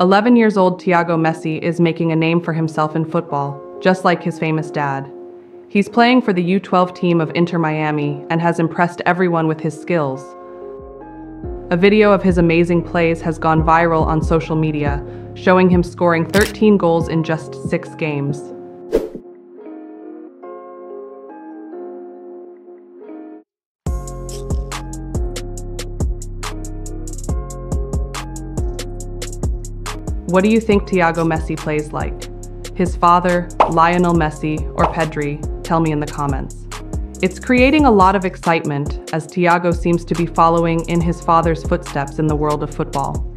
11 years old Thiago Messi is making a name for himself in football, just like his famous dad. He's playing for the U12 team of Inter Miami and has impressed everyone with his skills. A video of his amazing plays has gone viral on social media, showing him scoring 13 goals in just six games. What do you think Thiago Messi plays like? His father, Lionel Messi, or Pedri? Tell me in the comments. It's creating a lot of excitement as Thiago seems to be following in his father's footsteps in the world of football.